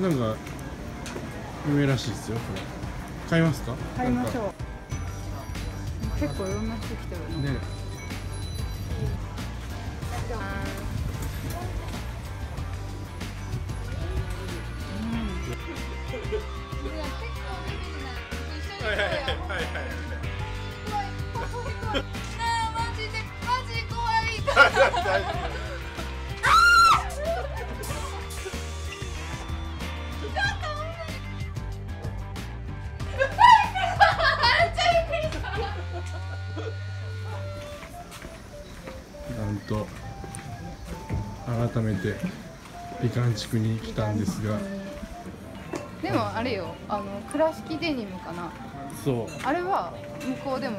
なんか有名らしいですよこれ。買いますか？買いましょう。結構いろんな人来てるのね。はいはいはいはいマジでマジ怖いと改めて美観地区に来たんですが。でもあれよあの倉敷デニムかな。そう。あれは向こうでも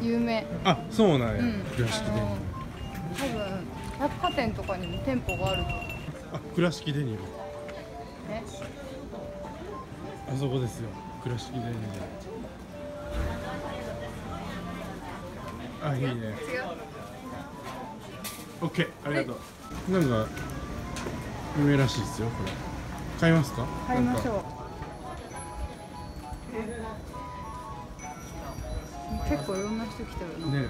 有名。あそうなんや、うん。倉敷デニム。多分百貨店とかにも店舗があると。あ倉敷デニム。ねあそこですよ。倉敷デニムあいいね。違う？オッケーありがとう。なんか有名らしいですよこれ。買いますか？買いましょう。結構いろんな人来てるね。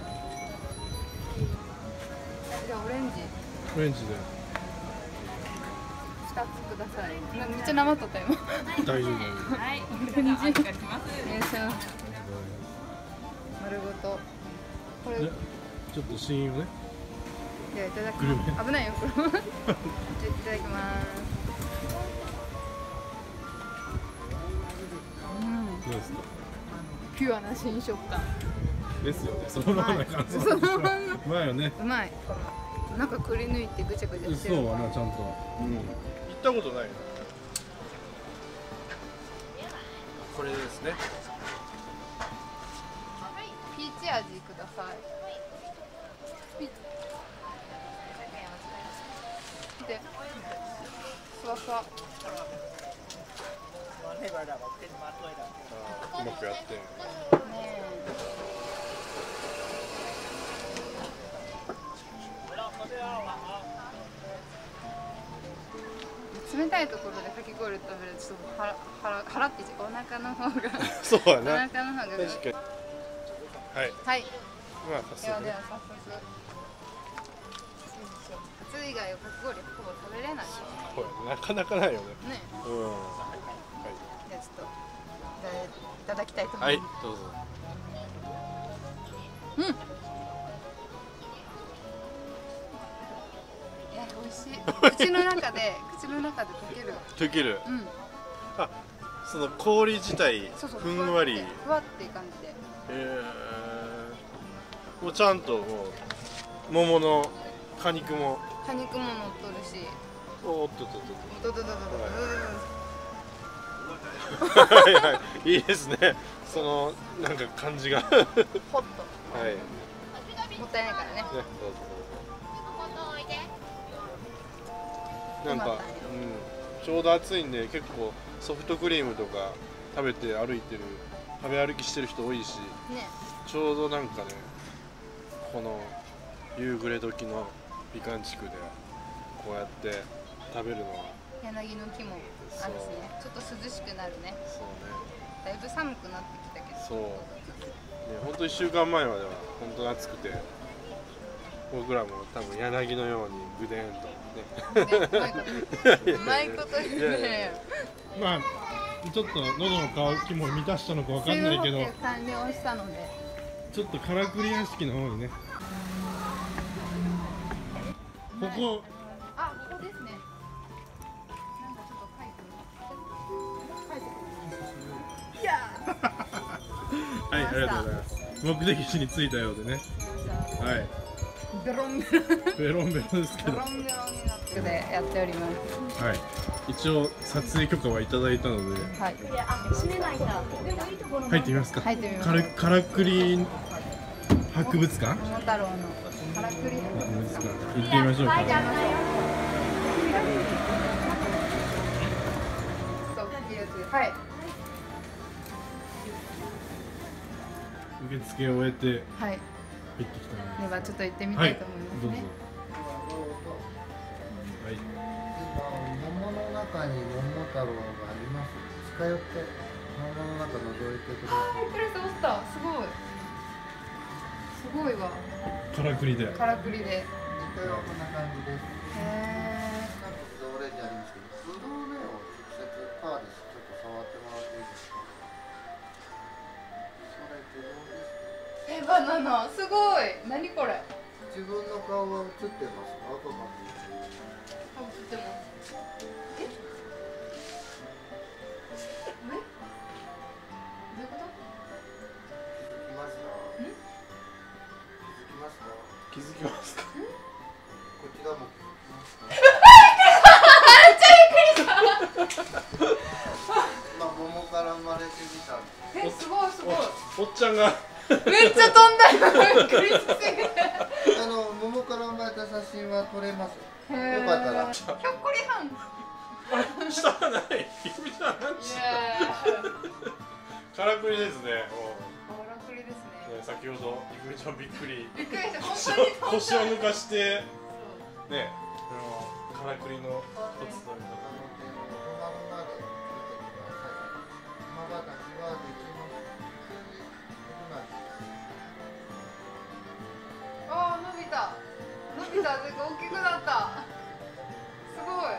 じゃあオレンジ。オレンジで。2つください。なめっちゃ生とった今。大丈夫。はい。オレンジお願いします。丸ごと。これ。でちょっと試飲をねじゃあいただきます。危ないよ。こ れじゃあいただきます。うん。どうですか？ピュアな新食感。ですよね。そのままな感じ。そのまんままあよね。うまい。中くり抜いてぐちゃぐちゃしてる。そうはなちゃんと。うん。行ったことないこれですね。ピーチ味くださいうまくやってねえ冷たいところでかき氷食べるとちょっと腹腹腹ってお腹の方が。そうやおな腹の方がはい。はい。まあ早速。ねではでは早速夏以外はかき氷ほぼ食べれないなかなかないよね。うん。はじゃあちょっといただきたいと思い、はいいま、どうぞ。す、うん。いや美味しい。口の中で口の中で溶ける。溶ける。うん。その氷自体ふんわり。ふわっていう感じで。えー、もうちゃんともう桃の果肉も果肉も乗っとるし。おーっとっとっと。っドドドドドドドと。はいはい。いいですね。そのなんともったいないからね。どうぞ。なんか、どうなったんやうん、ちょうど暑いんで結構ソフトクリームとか食べて歩いてる食べ歩きしてる人多いしね。ちょうどなんかねこの夕暮れ時の美観地区でこうやって食べるのは柳の木もあるしね。ちょっと涼しくなるね。そうね。だいぶ寒くなってきたけど。そう。ねほんと1週間前までは本当に暑くて僕らも多分柳のようにぐでんとね。うまいこと言うね。まあちょっと喉の渇きも満たしたのかわかんないけどちょっとからくり屋敷の方にねここ。あここですね。なんかちょっと書いてみ書いてい。や。はいありがとうございます。目的地に着いたようでね。ーはい。ベロンベロン。ベロンベロンですけど。はベロンベロンになってでやっております。い。一応撮影許可はいただいたので。はい。入ってみますか。入ってみます。からからくり博物館？桃太郎の。からくり博物館行ってみましょうかはい。受付を終えてはい。入ってきたのでではちょっと行ってみたい。と思い。ますどうぞね、はい。今桃の中に桃太郎があります近寄って桃の中覗い。てください。あびっくりしたおったすごいわ。からくりで。からくりで。へこれはこんな感じですえなんかブドウオレンジありますけどブドウの芽を直接パーでちょっと触ってもらっていいですかそれブドウですえバナナすごい何これ自分の顔が映ってますか赤かあ映ってますええどういうこと気づきました気づきますかこちらも気づきました。まあ桃から生まれてきた。えすごいすごい。おっちゃんが。めっちゃ飛んだ。よびっくりしすぎて。あの桃から生まれた写真は撮れます。よかったら。ひょっこりはん。イ下がない。ゆみちゃん何してエー。イからくりですね先ほどゆみちゃんびっくり。びっくりした。腰本当に。を腰を抜かしてねこのからくりの一つというあの手のまままで見てくださいまばたきはできます普通にできますああ伸びた。伸びた。なんか大きくなった。すごい。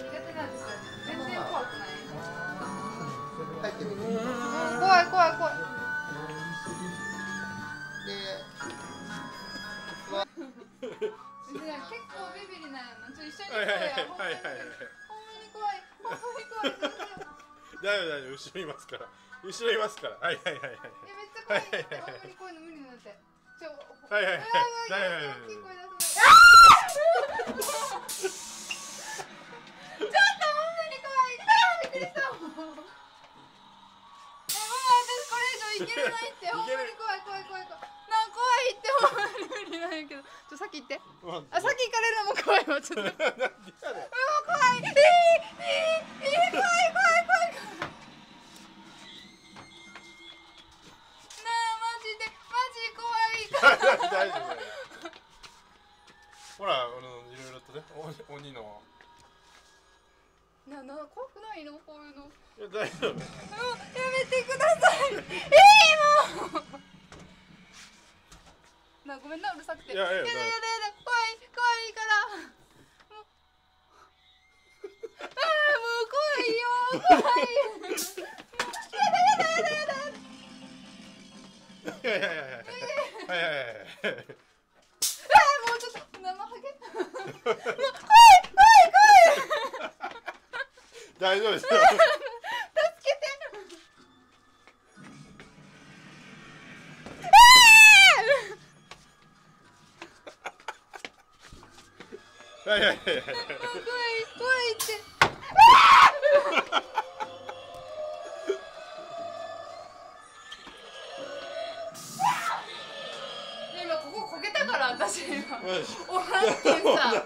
苦手なんですよ。全然怖くない。入ってみて。うん怖い怖い怖い一緒に行こはいほんまに怖いほんまに怖い。大丈夫大丈夫。後ろいますから。後ろいますから。はいはいはいはいえめっちゃ怖いってほんまに怖いの無理なんてちょはいはいはいあ大丈夫大丈夫声出さないけれないって。ほんまに怖い怖い怖い怖いなん怖いってほんまに無理なんやけど。ちょ先行って。まああ先行かれるのも怖いわちょっと。も う怖い。えー、えー、えー、怖い。怖い。怖い。怖い。なあマジでマジ怖い。大丈夫ほらあのい。ろい。ろとねお鬼のなあなあ怖くない。のこうい。うのい。や大丈夫やめてください。えー、もうなあごめんなうるさくて。いやいややだやだやだ怖い怖いから。もうああもう怖いよ。怖 いよやだやだやだやだいやいやいや。いやはいはいはいはいああもうちょっと。生ハゲもう怖い怖い怖い。大丈夫ですよ怖い怖いって今ここ焦げたから私今おらんけんさ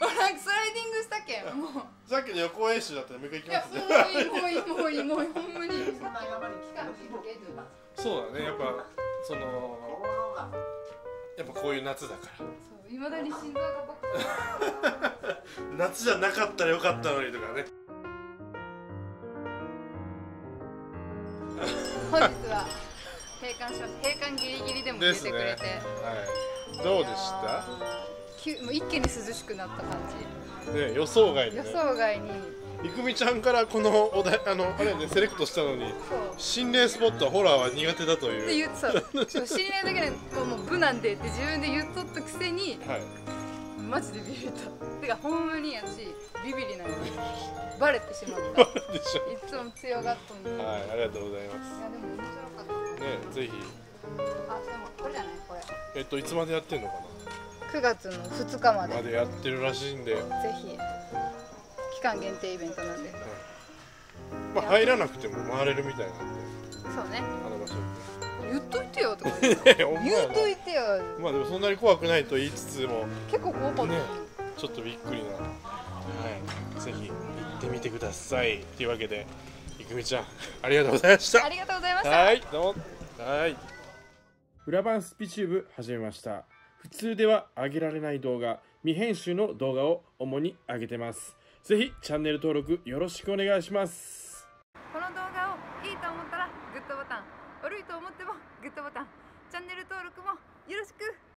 おらんスライディングしたけんもうさっきの予行演習だったらもう一回行きますもういいもういいもういいもういいほんまにそうかそうだねやっぱそのやっぱこういう夏だから。そういまだに心臓がバク 夏じゃなかったらよかったのにとかね。本日は閉館しました閉館ギリギリでも出てくれて、はい。どうでした？きゅもう一気に涼しくなった感ね予想外にじ予ね想外にいくみちゃんからこのお題あのあれねセレクトしたのに心霊スポットはホラーは苦手だという。言ってそうちょっと心霊だけでこうもう無なんでって自分で言っとったくせにはい。マジでビビった。てかほんまにやしビビりなのに バレてしまった。いでしょつも強がっとんのに、い、はいありがとうございまやでも面白かった。すねぜひ。あでもこれじゃないこれ。えっといつまでやってんのか9月の2日まで。なまでやってるらしいんで。ぜひ。期間限定イベントなんでまあ入らなくても回れるみたいなんで。そうね。あの場所言っといてよとか言 言うといてよ。まあでもそんなに怖くないと言いつつも。結構怖かった、ね。ちょっとびっくりな。はい。ぜひ行ってみてください。というわけでいくみちゃんありがとうございました。ありがとうございました。はい、どうも。はい。裏番スピチューブ始めました。普通では上げられない動画、未編集の動画を主に上げてます。ぜひチャンネル登録よろしくお願いします。この動画をいいと思ったらグッドボタン悪いと思ってもグッドボタンチャンネル登録もよろしく。